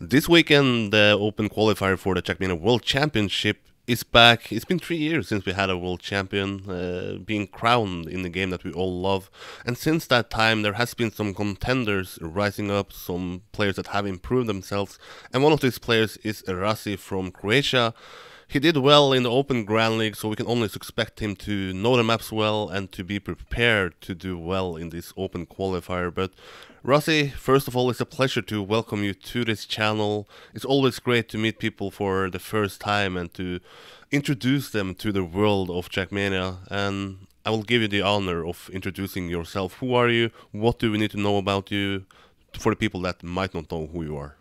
This weekend, the open qualifier for the Trackmania World Championship is back. It's been three years since we had a world champion uh, being crowned in the game that we all love. And since that time, there has been some contenders rising up, some players that have improved themselves. And one of these players is Razii from Croatia. He did well in the Open Grand League, so we can only expect him to know the maps well and to be prepared to do well in this Open qualifier. But Razii, first of all, it's a pleasure to welcome you to this channel. It's always great to meet people for the first time and to introduce them to the world of Trackmania. And I will give you the honor of introducing yourself. Who are you? What do we need to know about you for the people that might not know who you are?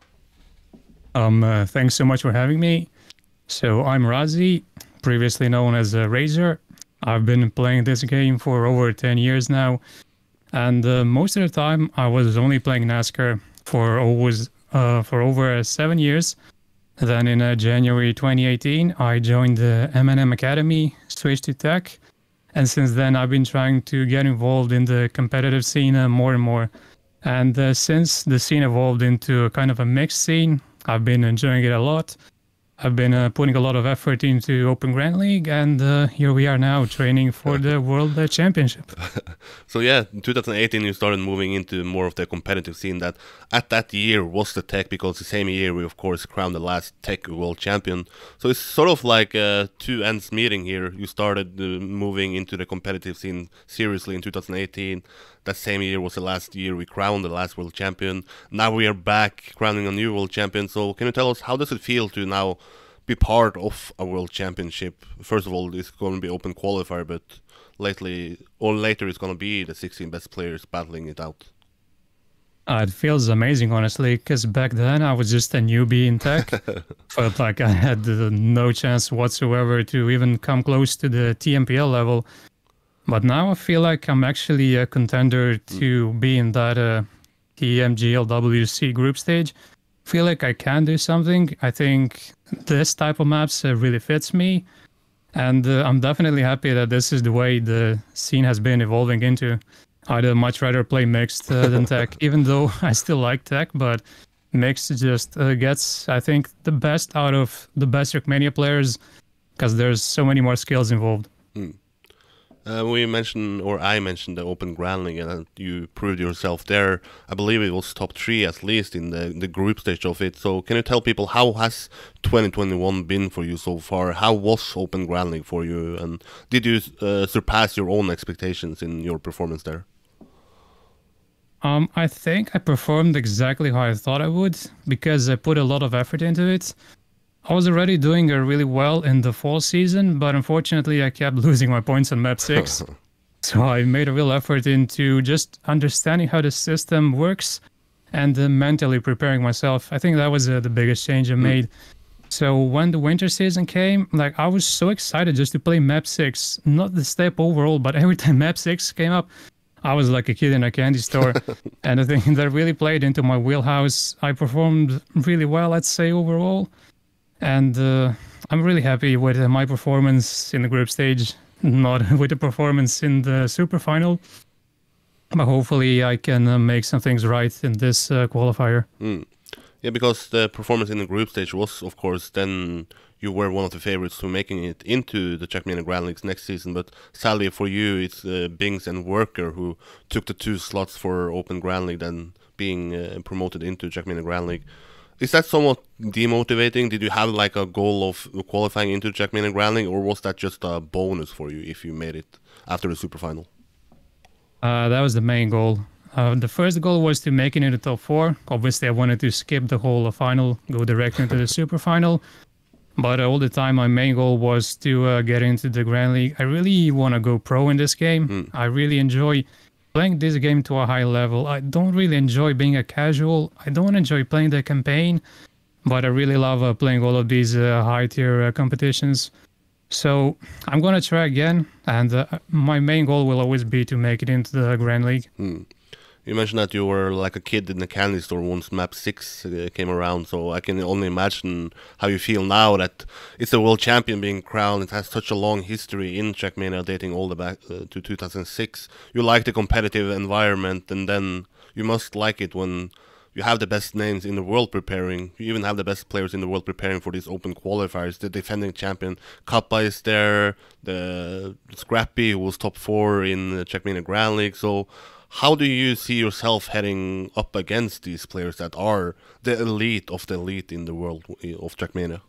Um, uh, thanks so much for having me. So I'm Razii, previously known as uh, Razor. I've been playing this game for over 10 years now. And uh, most of the time, I was only playing NASCAR for always uh, for over seven years. Then in uh, January 2018, I joined the M&M Academy, switched to tech, and since then I've been trying to get involved in the competitive scene uh, more and more. And uh, since the scene evolved into a kind of a mixed scene, I've been enjoying it a lot. I've been uh, putting a lot of effort into Open Grand League, and uh, here we are now training for the World uh, Championship. so yeah, in 2018 you started moving into more of the competitive scene. That at that year was the Tech because the same year we of course crowned the last Tech World Champion. So it's sort of like a two ends meeting here. You started uh, moving into the competitive scene seriously in 2018. That same year was the last year we crowned the last world champion. Now we are back crowning a new world champion. So can you tell us how does it feel to now be part of a world championship? First of all, it's going to be open qualifier, but lately or later it's going to be the 16 best players battling it out. Uh, it feels amazing, honestly, because back then I was just a newbie in tech. Felt like I had uh, no chance whatsoever to even come close to the TMPL level. But now I feel like I'm actually a contender to mm. be in that uh, TMGLWC group stage. Feel like I can do something. I think this type of maps uh, really fits me. And uh, I'm definitely happy that this is the way the scene has been evolving into. I'd much rather play mixed uh, than tech, even though I still like tech, but mixed just uh, gets, I think, the best out of the best Trackmania players because there's so many more skills involved. Mm. Uh, we mentioned, or I mentioned, the Open Grand League, and you proved yourself there. I believe it was top three at least in the the group stage of it. So, can you tell people how has 2021 been for you so far? How was Open Grand League for you, and did you uh, surpass your own expectations in your performance there? Um, I think I performed exactly how I thought I would because I put a lot of effort into it. I was already doing uh, really well in the fall season, but unfortunately I kept losing my points on map 6. so I made a real effort into just understanding how the system works and uh, mentally preparing myself. I think that was uh, the biggest change I mm. made. So when the winter season came, like I was so excited just to play map 6, not the step overall, but every time map 6 came up, I was like a kid in a candy store. and I think that really played into my wheelhouse. I performed really well, let's say overall and uh, I'm really happy with uh, my performance in the group stage, not with the performance in the super final. But hopefully, I can uh, make some things right in this uh, qualifier. Mm. Yeah, because the performance in the group stage was, of course, then you were one of the favorites to making it into the Trackmania Grand Leagues next season. But sadly for you, it's uh, Binks and Worker who took the two slots for Open Grand League, then being uh, promoted into Trackmania Grand League. Is that somewhat demotivating? Did you have like a goal of qualifying into Trackmania Grand League, or was that just a bonus for you if you made it after the super final? Uh, that was the main goal. Uh, the first goal was to make it in the top four. Obviously, I wanted to skip the whole final, go directly into the super final. But all the time, my main goal was to uh, get into the Grand League. I really want to go pro in this game. Mm. I really enjoy playing this game to a high level. I don't really enjoy being a casual. I don't enjoy playing the campaign, but I really love uh, playing all of these uh, high tier uh, competitions. So I'm gonna try again, and uh, my main goal will always be to make it into the Grand League. Hmm. You mentioned that you were like a kid in the candy store once Map 6 uh, came around, so I can only imagine how you feel now that it's a world champion being crowned. It has such a long history in Trackmania, dating all the back uh, to 2006. You like the competitive environment, and then you must like it when you have the best names in the world preparing. You even have the best players in the world preparing for these open qualifiers. The defending champion Kappa is there. The Scrapie who was top four in the Trackmania Grand League. So how do you see yourself heading up against these players that are the elite of the elite in the world of Trackmania?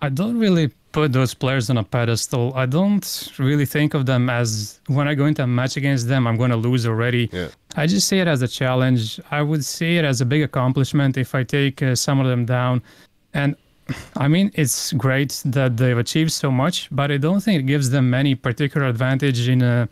I don't really put those players on a pedestal. I don't really think of them as when I go into a match against them, I'm going to lose already. Yeah. I just see it as a challenge. I would see it as a big accomplishment if I take uh, some of them down. And I mean, it's great that they've achieved so much, but I don't think it gives them any particular advantage in a,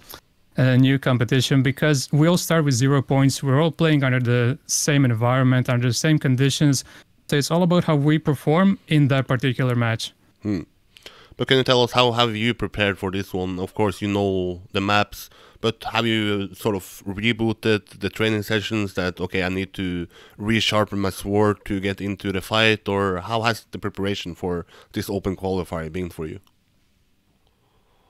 a new competition because we all start with zero points. We're all playing under the same environment, under the same conditions. So it's all about how we perform in that particular match. Hmm. But can you tell us how have you prepared for this one? Of course, you know the maps, but have you sort of rebooted the training sessions that okay, I need to resharpen my sword to get into the fight, or how has the preparation for this open qualifier been for you?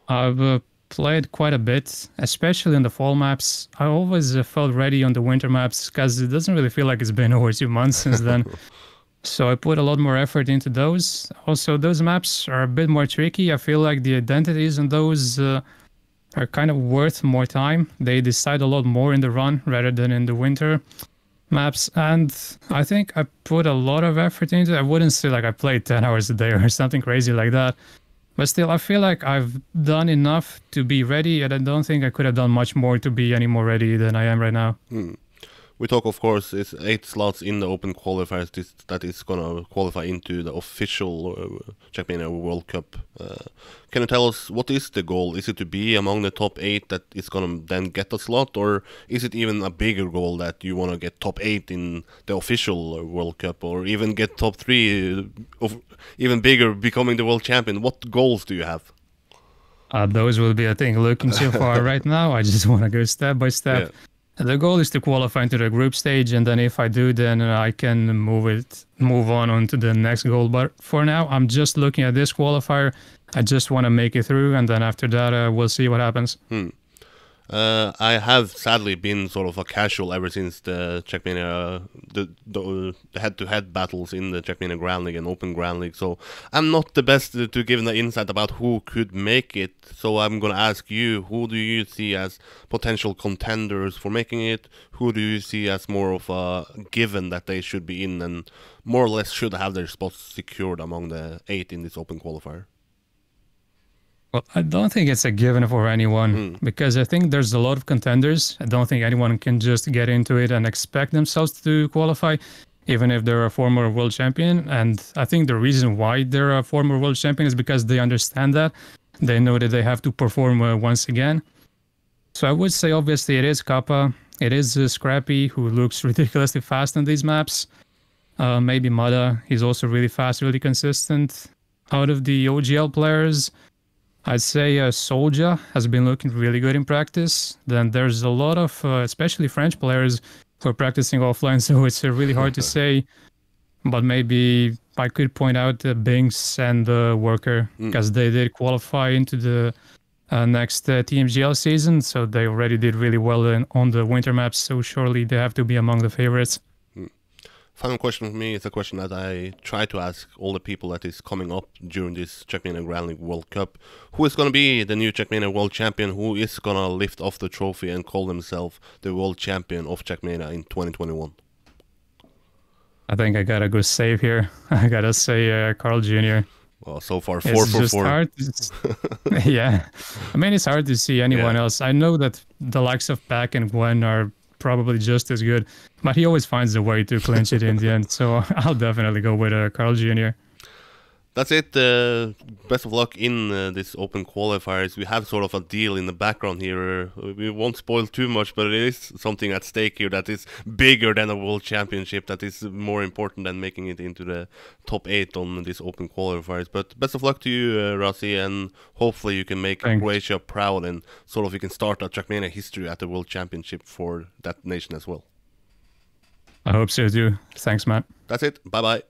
I've uh, played quite a bit, especially in the fall maps. I always uh, felt ready on the winter maps because it doesn't really feel like it's been over two months since then. So I put a lot more effort into those. Also, those maps are a bit more tricky. I feel like the identities on those uh, are kind of worth more time. They decide a lot more in the run rather than in the winter maps. And I think I put a lot of effort into it. I wouldn't say like I played 10 hours a day or something crazy like that. But still, I feel like I've done enough to be ready, and I don't think I could have done much more to be any more ready than I am right now. Hmm we talk, of course, it's eight slots in the open qualifiers this, that is gonna qualify into the official uh, Trackmania World Cup. Uh, can you tell us what is the goal? Is it to be among the top eight that is gonna then get a slot, or is it even a bigger goal that you wanna get top eight in the official uh, World Cup, or even get top three, uh, of even bigger, becoming the world champion? What goals do you have? Uh, those will be, I think, looking so far right now. I just want to go step by step. Yeah. The goal is to qualify into the group stage, and then if I do, then I can move it, move on onto the next goal. But for now, I'm just looking at this qualifier. I just want to make it through, and then after that, uh, we'll see what happens. Hmm. Uh, I have sadly been sort of a casual ever since the Trackmania, the, the, head-to-head battles in the Trackmania Grand League and Open Grand League. So I'm not the best to, to give an insight about who could make it. So I'm gonna ask you, who do you see as potential contenders for making it? Who do you see as more of a given that they should be in and more or less should have their spots secured among the eight in this Open qualifier? Well, I don't think it's a given for anyone mm. because I think there's a lot of contenders. I don't think anyone can just get into it and expect themselves to qualify, even if they're a former world champion. And I think the reason why they're a former world champion is because they understand that. They know that they have to perform uh, once again. So I would say, obviously, it is Kappa. It is uh, Scrapie, who looks ridiculously fast on these maps. Uh, maybe Mada. He's also really fast, really consistent. Out of the OGL players, I'd say uh, Soldier has been looking really good in practice. Then there's a lot of, uh, especially French players, who are practicing offline, so it's uh, really hard to say. But maybe I could point out uh, Binks and uh, Worker because mm. they did qualify into the uh, next uh, TMGL season, so they already did really well in, on the winter maps. So surely they have to be among the favorites. Final question for me is a question that I try to ask all the people that is coming up during this Trackmania Grand League World Cup. Who is going to be the new Trackmania World Champion? Who is going to lift off the trophy and call themselves the World Champion of Trackmania in 2021? I think I gotta go save here. I gotta say uh, Carl Jr. Well, so far four it's for just four. Hard yeah, I mean it's hard to see anyone yeah. else. I know that the likes of Pac and Gwen are probably just as good. But he always finds a way to clinch it in the end. So I'll definitely go with uh, Carl Jr that's it. Uh, best of luck in uh, this open qualifiers. We have sort of a deal in the background here. We won't spoil too much, but it is something at stake here that is bigger than a world championship. That is more important than making it into the top eight on this open qualifiers. But best of luck to you, uh, Rossi, and hopefully you can make Thanks. Croatia proud and sort of you can start a Trackmania history at the world championship for that nation as well. I hope so too. Thanks, Matt. That's it. Bye bye.